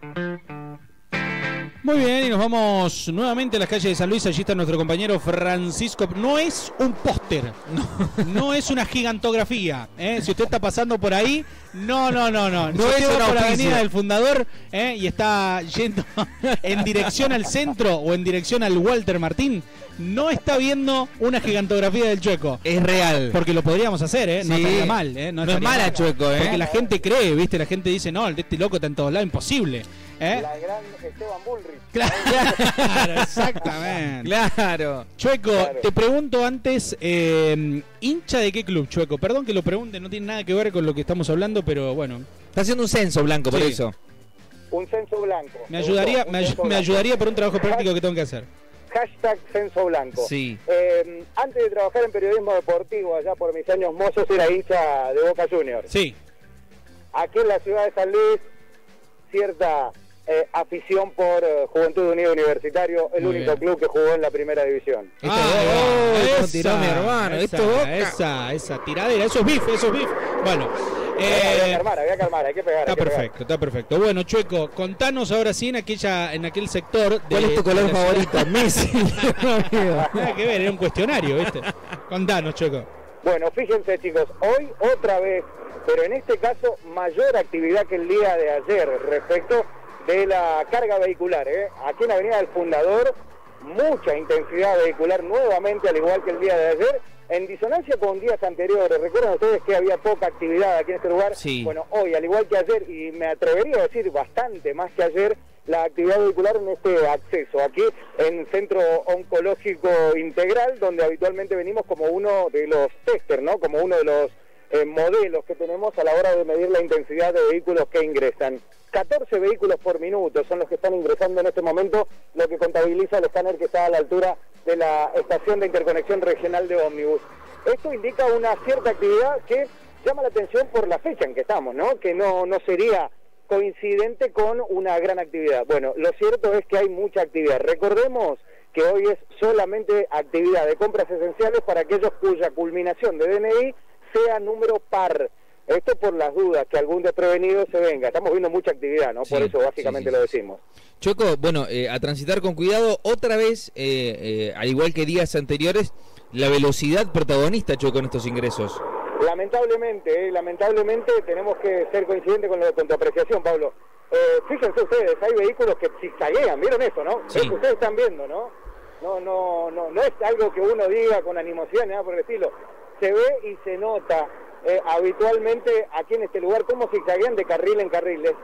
Thank you. Muy bien, y nos vamos nuevamente a las calles de San Luis. Allí está nuestro compañero Francisco. No es un póster, no, no es una gigantografía. ¿eh? Si usted está pasando por ahí, no, no, no, no. No Si es por la avenida del fundador ¿eh? y está yendo en dirección al centro o en dirección al Walter Martín, no está viendo una gigantografía del chueco. Es real. Porque lo podríamos hacer, ¿eh? No Sí. estaría mal, ¿eh? No es estaría mala, mal. Chueco, ¿eh? Porque la gente cree, ¿viste? La gente dice, no, el de este loco está en todos lados, imposible. ¿Eh? La gran Esteban Bullrich. Claro, exactamente. Claro. Chueco, Claro. te pregunto antes, eh, ¿hincha de qué club, Chueco? Perdón que lo pregunte, no tiene nada que ver con lo que estamos hablando, pero bueno, Está haciendo un censo blanco, por Sí. eso. Un censo blanco. me ayudaría, me, ayudaría por un trabajo práctico que tengo que hacer. Hashtag censo blanco. Sí. Eh, antes de trabajar en periodismo deportivo, allá por mis años mozos, era hincha de Boca Juniors. Sí, Aquí en la ciudad de San Luis, cierta eh, afición por eh, Juventud Unido Universitario, el Muy único bien. club que jugó en la primera división. Esto Ah, oh, Esto esa, tiró mi hermano, esa, esto es Boca. Esa, esa tiradera, eso es beef, eso es beef. Bueno, había que eh, armar, había que armar, hay que pegar. está que pegar. perfecto, está perfecto. Bueno, Chueco, contanos ahora sí en aquella, en aquel sector. de- ¿Cuál es tu color favorito? Messi. Nada que ver, era un cuestionario, ¿viste? Contanos, Chueco. Bueno, fíjense chicos, hoy otra vez, pero en este caso mayor actividad que el día de ayer respecto de la carga vehicular. ¿eh? Aquí en Avenida del Fundador, mucha intensidad vehicular nuevamente, al igual que el día de ayer, en disonancia con días anteriores. ¿Recuerdan ustedes que había poca actividad aquí en este lugar? Sí. Bueno, hoy, al igual que ayer, y me atrevería a decir bastante más que ayer, la actividad vehicular en este acceso, aquí en Centro Oncológico Integral, donde habitualmente venimos como uno de los testers, ¿no? Como uno de los eh, modelos que tenemos a la hora de medir la intensidad de vehículos que ingresan. 14 vehículos por minuto son los que están ingresando en este momento, lo que contabiliza el escáner que está a la altura de la estación de interconexión regional de ómnibus. Esto indica una cierta actividad que llama la atención por la fecha en que estamos, ¿no? Que no, no sería coincidente con una gran actividad. Bueno, lo cierto es que hay mucha actividad. Recordemos que hoy es solamente actividad de compras esenciales para aquellos cuya culminación de DNI sea número par. Esto por las dudas, que algún desprevenido se venga. Estamos viendo mucha actividad, ¿no? por eso básicamente sí, sí, lo decimos. Choco, bueno, eh, a transitar con cuidado, otra vez, eh, eh, al igual que días anteriores, la velocidad protagonista, Choco, en estos ingresos. Lamentablemente, eh, lamentablemente tenemos que ser coincidentes con, lo, con tu apreciación, Pablo. Eh, fíjense ustedes, hay vehículos que zigzaguean, ¿vieron eso, no? Eso ustedes están viendo, ¿no? No, no, no, no es algo que uno diga con animosidad ni nada por el estilo. Se ve y se nota eh, habitualmente aquí en este lugar cómo zigzaguean de carril en carril. Es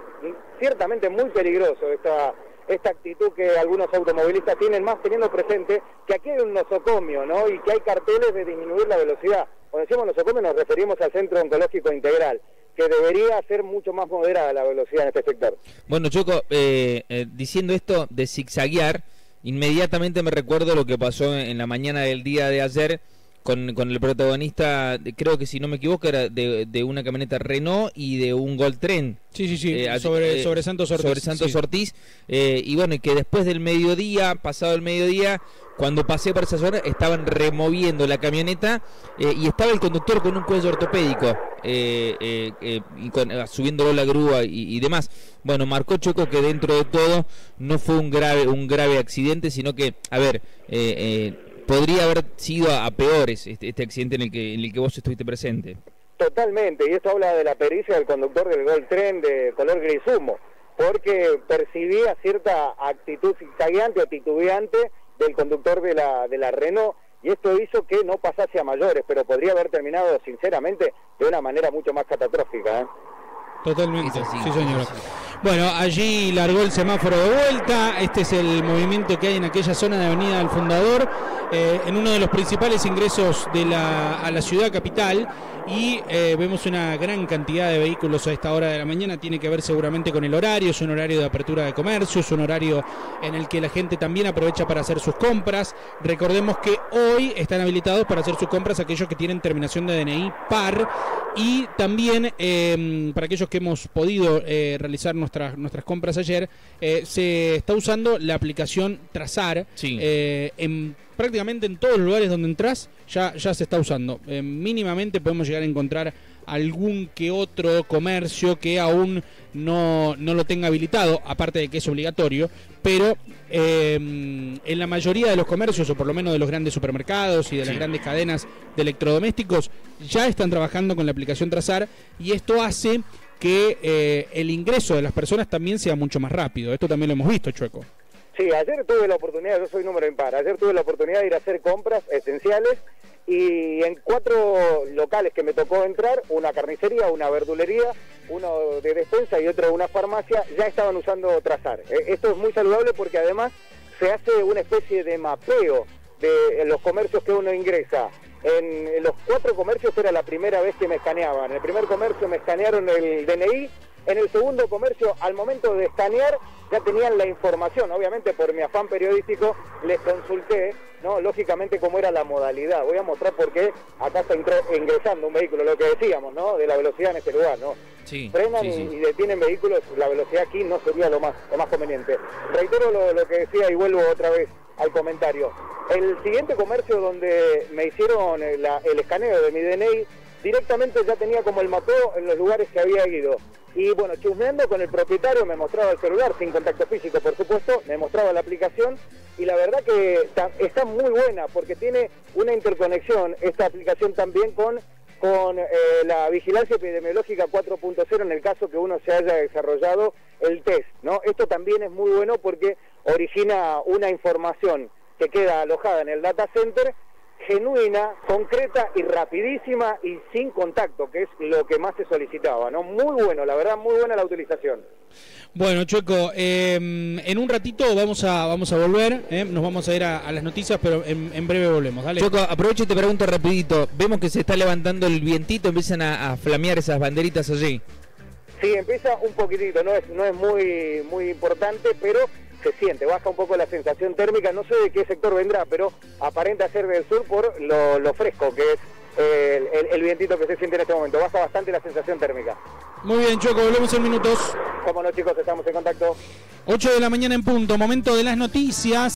ciertamente muy peligroso esta esta actitud que algunos automovilistas tienen más teniendo presente que aquí hay un nosocomio, ¿no? Y que hay carteles de disminuir la velocidad. Cuando decimos nosocomio nos referimos al Centro Oncológico Integral, que debería ser mucho más moderada la velocidad en este sector. Bueno, Choco, eh, eh, diciendo esto de zigzaguear, inmediatamente me recuerdo lo que pasó en la mañana del día de ayer con, con el protagonista, creo que si no me equivoco, era de, de una camioneta Renault y de un Gol Tren. Sí, sí, sí, Eh, sobre, eh, sobre Santos Ortiz. Sobre Santos sí. Ortiz. eh, y bueno, que después del mediodía, pasado el mediodía, cuando pasé por esa zona, estaban removiendo la camioneta eh, y estaba el conductor con un cuello ortopédico, eh, eh, eh, y con- subiéndolo la grúa y, y demás. Bueno, marcó Choco que dentro de todo no fue un grave, un grave accidente, sino que, a ver, podría haber sido a, peores este, este accidente en el, que, en el que vos estuviste presente. Totalmente, y esto habla de la pericia del conductor del Gol Tren de color gris humo, porque percibía cierta actitud zigzagueante o titubeante del conductor de la, de la Renault, y esto hizo que no pasase a mayores, pero podría haber terminado, sinceramente, de una manera mucho más catastrófica. ¿eh? Totalmente, así, sí señor. Bueno, allí largó el semáforo de vuelta, este es el movimiento que hay en aquella zona de Avenida del Fundador, eh, en uno de los principales ingresos de la, a la ciudad capital. Y eh, vemos una gran cantidad de vehículos a esta hora de la mañana, tiene que ver seguramente con el horario, es un horario de apertura de comercio, es un horario en el que la gente también aprovecha para hacer sus compras. Recordemos que hoy están habilitados para hacer sus compras aquellos que tienen terminación de DNI par. Y también eh, para aquellos que hemos podido eh, realizar nuestras, nuestras compras ayer, eh, se está usando la aplicación Trazar Sí. eh, en prácticamente en todos los lugares donde entras ya, ya se está usando. Eh, mínimamente podemos llegar a encontrar algún que otro comercio que aún no, no lo tenga habilitado, aparte de que es obligatorio, pero eh, en la mayoría de los comercios, o por lo menos de los grandes supermercados y de las grandes cadenas de electrodomésticos, ya están trabajando con la aplicación Trazar y esto hace que eh, el ingreso de las personas también sea mucho más rápido. Esto también lo hemos visto, Chueco. Sí, ayer tuve la oportunidad, yo soy número impar, ayer tuve la oportunidad de ir a hacer compras esenciales y en cuatro locales que me tocó entrar, una carnicería, una verdulería, uno de despensa y otro de una farmacia, ya estaban usando trazar. Eh, esto es muy saludable porque además se hace una especie de mapeo de los comercios que uno ingresa. En los cuatro comercios era la primera vez que me escaneaban. En el primer comercio me escanearon el DNI, en el segundo comercio, al momento de escanear, ya tenían la información. Obviamente, por mi afán periodístico, les consulté, ¿no? Lógicamente, cómo era la modalidad. Voy a mostrar por qué acá está ingresando un vehículo, lo que decíamos, ¿no? De la velocidad en este lugar, ¿no? Sí, Frenan Y, detienen vehículos, la velocidad aquí no sería lo más, lo más conveniente. Reitero lo, que decía y vuelvo otra vez al comentario. El siguiente comercio donde me hicieron el, el escaneo de mi DNI, directamente ya tenía como el mapeo en los lugares que había ido. Y bueno, chusmeando con el propietario me mostraba el celular, sin contacto físico por supuesto, me mostraba la aplicación y la verdad que está, muy buena porque tiene una interconexión esta aplicación también con, con eh, la vigilancia epidemiológica 4.0 en el caso que uno se haya desarrollado el test. ¿no? Esto también es muy bueno porque origina una información que queda alojada en el data center genuina, concreta y rapidísima y sin contacto, que es lo que más se solicitaba, ¿no? Muy bueno, la verdad, muy buena la utilización. Bueno, Chueco, em, en un ratito vamos a vamos a volver, ¿eh? nos vamos a ir a, las noticias, pero en, breve volvemos. Dale. Chueco, aprovecho y te pregunto rapidito, vemos que se está levantando el vientito, empiezan a, flamear esas banderitas allí. Sí, empieza un poquitito, no es, no es muy, muy importante, pero se siente, baja un poco la sensación térmica, no sé de qué sector vendrá, pero aparenta ser del sur por lo, fresco que es el, vientito que se siente en este momento, baja bastante la sensación térmica. Muy bien, Choco, volvemos en minutos. Cómo no, chicos, estamos en contacto. 8 de la mañana en punto, momento de las noticias.